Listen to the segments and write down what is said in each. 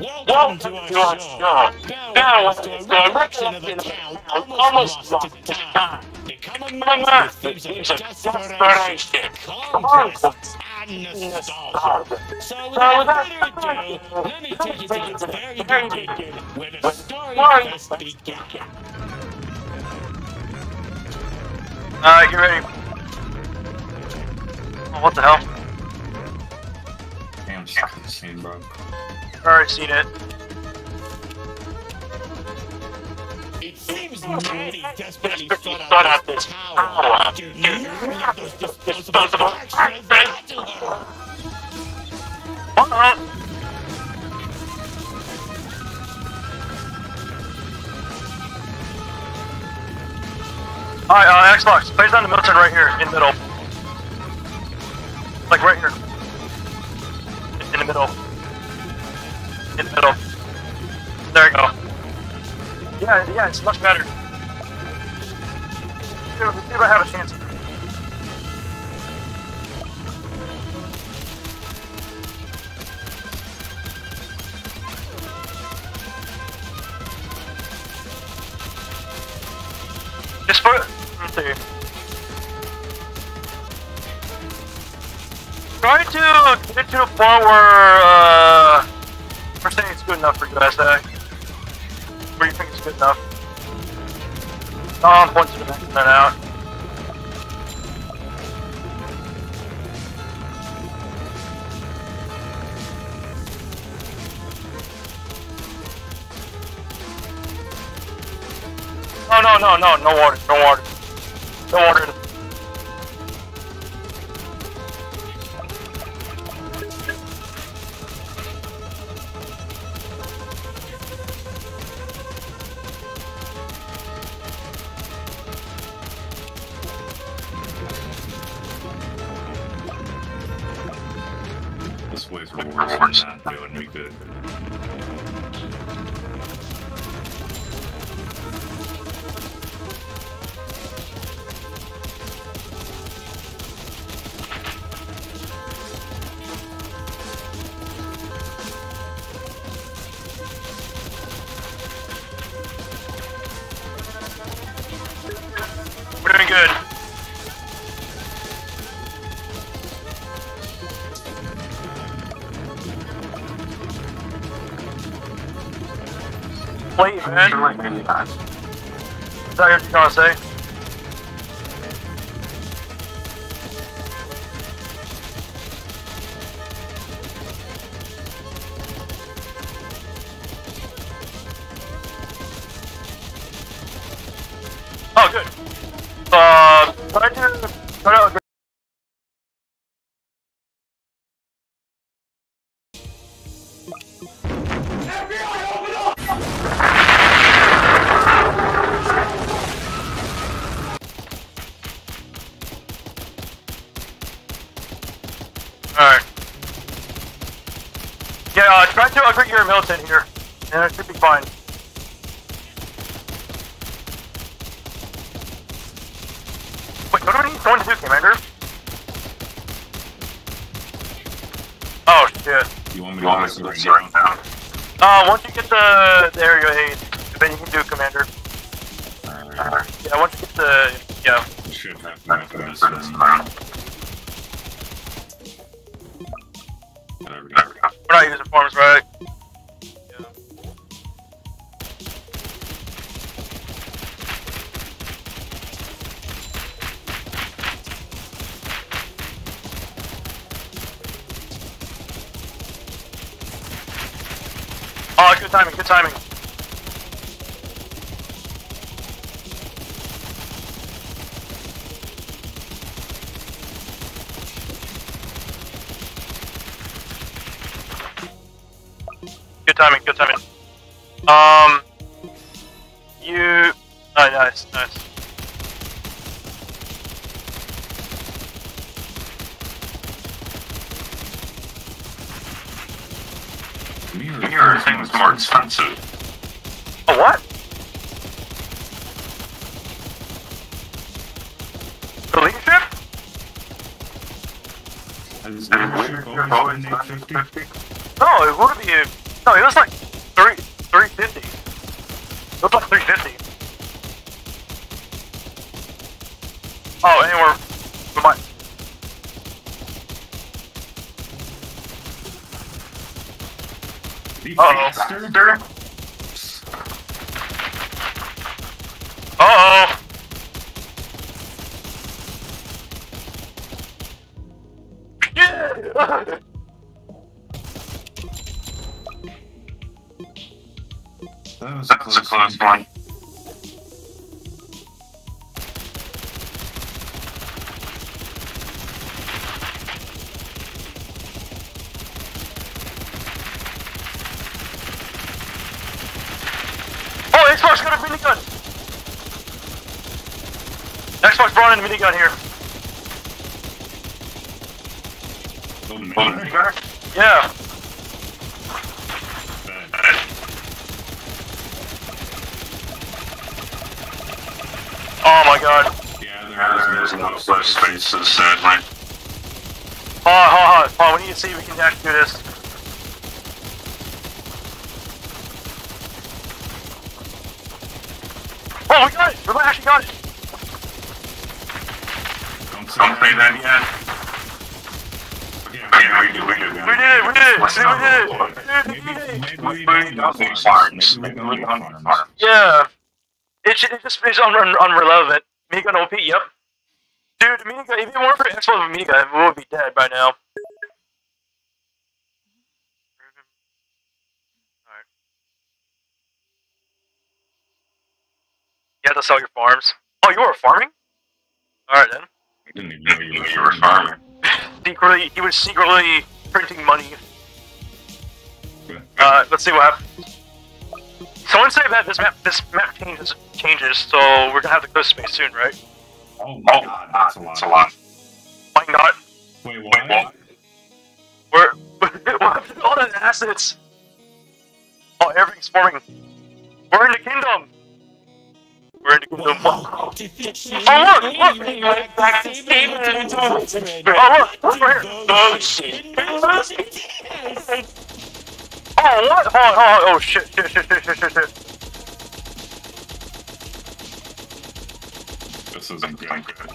Welcome to our show. Now, as the of the town almost lost its time. Become a desperation, and nostalgia. So without further ado, let me take you to its very beginning, where the story began. Uh, Get ready. What the hell? Damn, stuck in the scene, bro. Already seen it. It seems many desperately sought out this tower to get those disposable extras back to her. What the? Alright, uh, Xbox, place down the Milton right here, in the middle. Like right here. Middle. In the middle. There you go. Yeah, yeah, it's much better. If see if I have a chance. Just put. Let's see. Get to the point where uh, we're saying it's good enough for. Uh, where you think it's good enough. No, I'm pointing to the next one out. No, no, no, no, no water, no water. No water. Good. We're doing good. Man. Is that what you're trying to say? Oh, good. Uh, try to upgrade your militant here, and it should be fine. Wait, what are we going to do, Commander? Oh, shit. You want me to go this right now? Uh, once you get the, the area aid, then you can do Commander. Alright. Yeah, once you get the, yeah. You should have enough of this We're not using forms, right? Yeah. Oh, good timing, good timing. Good timing, good timing. Um, you. Oh, nice, nice. Mirror thing's more expensive. A what? The leadership? Is leadership always been 850? No, it would be. No, it was like three, 350. It was like 350. Oh, and we're, might, The Uh-oh. faster? That was That was a close one. Oh, Xbox got a minigun! Xbox brought in a minigun here. Oh, the Oh, minigun? you got her? Yeah. Bad. Oh my god. Yeah, there is no flow spaces, sadly. Hold on, hold on, hold on. We need to see if we can actually do this. Oh, we got it! We actually got it! Don't say Don't say that yet. Yeah, we did, we did. We! We did it! We did it! We did it! We did it! maybe We we don't don't need need farms. Maybe we don't don't need need farms. farms. Yeah. It, should, it just is un, un, unrelevant. Minigun OP, yep. Dude, minigun, if it weren't for Xbox with minigun, we would be dead by now. Alright. You have to sell your farms. Oh, you were farming? Alright then. Didn't even know you You were you were farming. Secretly, he was secretly printing money. Uh, let's see what happens. Someone say that this map, this map changes, changes, so we're gonna have to go to space soon, right? Oh my Oh, god, that's that's a a lot. lot. Why not? Wait, Wait, what? what? We're, what happened to all the assets? Oh, everything's forming. We're in the kingdom. We're in the kingdom. Oh, Oh, look! Look! You went back to Steven and oh look! Look right here. Oh, shit. Oh, what? Oh, oh, oh, shit, shit, shit, shit, shit, shit, shit. This isn't going good.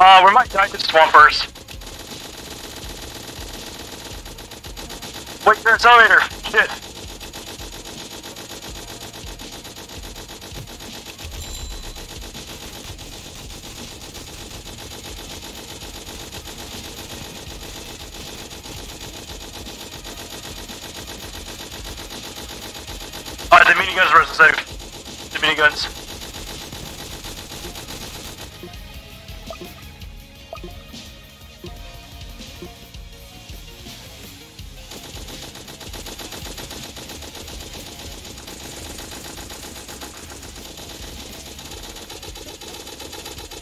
Uh, we might die to swampers. Wait, there's elevator. Shit. Alright, the miniguns versus the the miniguns.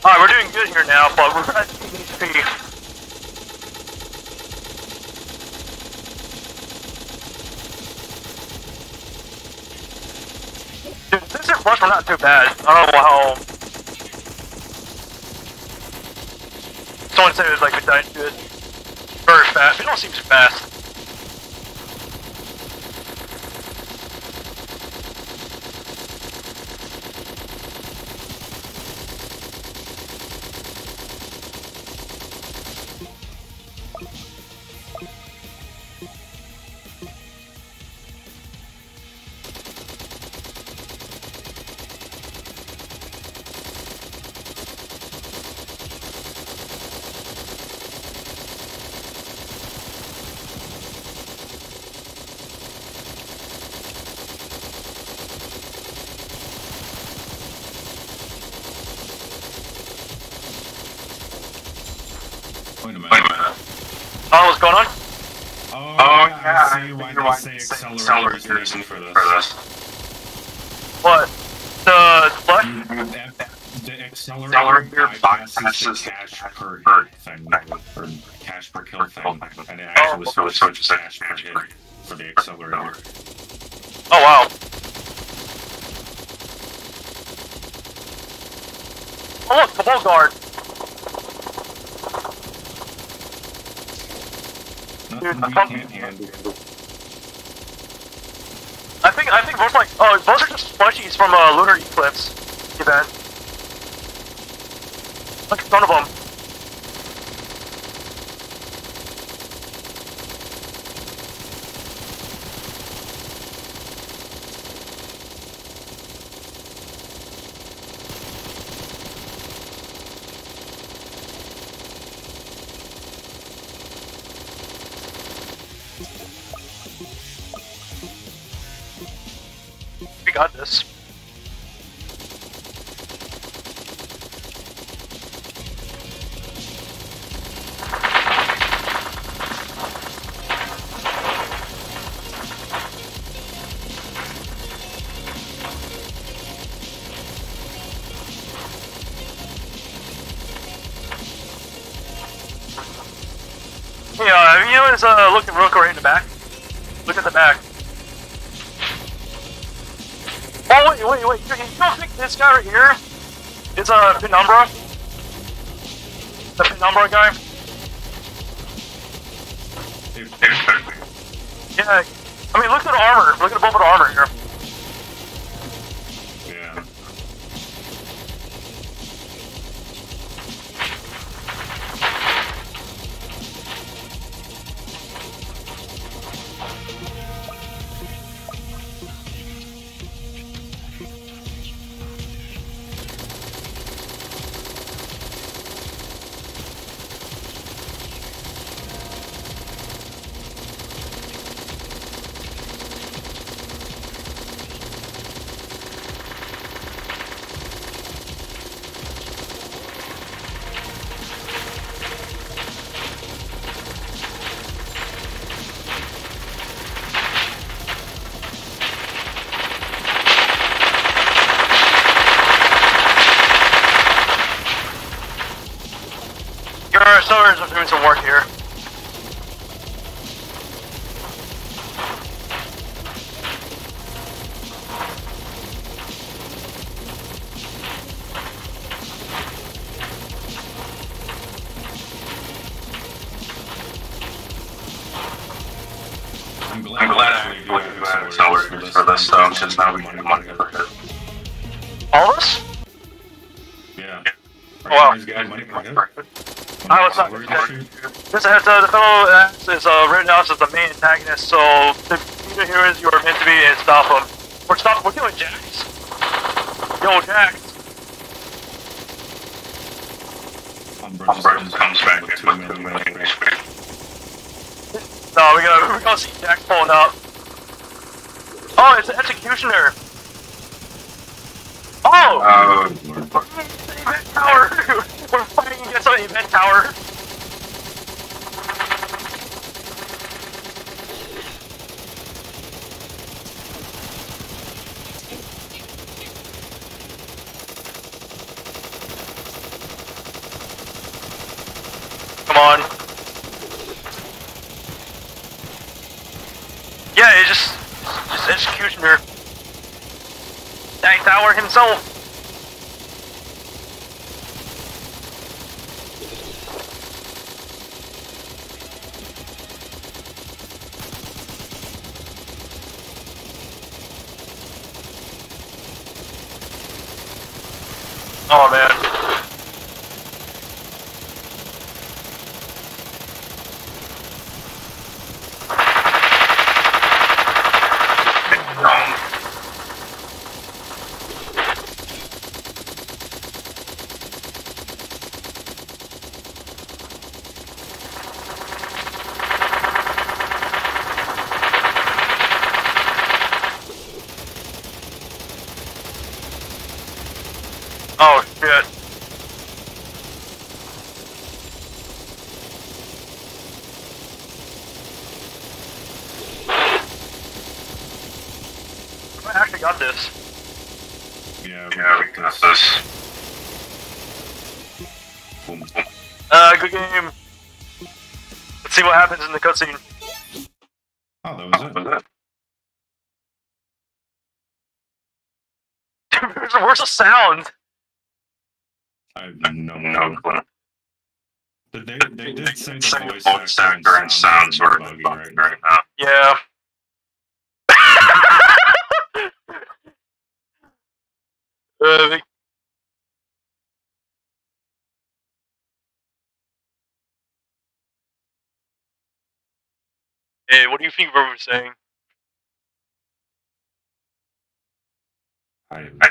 Alright, we're doing good here now, but we're at HP. This we're not too bad. I don't know how. Someone said it was like we died it very fast. We don't seem fast. Wait a minute. Wait a minute. Oh, what's going on? Oh, Oh, yeah, yeah. I see why why they say accelerators for this. for this. What? The what? Mm, that- The accelerator Accelerator bypasses the cash per per thing, or cash per kill thing, and it Oh, actually it switches switches to to cash per hit for the accelerator. Oh wow. Oh look, the ball guard. I think I think those like oh those are just plushies from a lunar eclipse event. Like a ton of them. We got this. Yeah, you know, it's uh, looking real quick right in the back. Look at the back. Oh wait, wait, wait! You, don't think this guy right here is a Penumbra? The Penumbra guy? Yeah. I mean, look at the armor. Look at the both of the armor here. Some work here. I'm glad, I'm glad I actually accelerators for this stuff, since now we need money for it. All of us? Yeah. Are you guys money per hit? I was not- Accelerators issue? This has, uh, the fellow uh, is uh, written out as the main antagonist, so the either heroes you are meant to be and stop him. We're stopping, we're killing Jax. Yo, Jax. Umbrella comes back with with two two million million. No, we gotta, we gotta see Jax pulling up. Oh, it's an executioner. Oh! Uh, event tower! We're fighting event tower. Come on. Yeah, it's just, just executioner. Tank Tower himself. Oh man. um, Oh shit. I actually got this. Yeah, yeah, we got this. Boom. Uh, good game. Let's see what happens in the cutscene. Oh, that was Was it. it? Where's the sound? I have no No clue. clue. But they, they did say the voice, voice actor and sounds sort of buggy buggy right right now. Yeah. Uh, Hey, what do you think of what we're saying? I,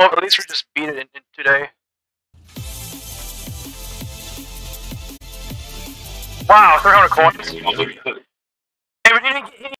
Well, at least we just beat it in, in today. Wow, 300 coins. Hey, didn't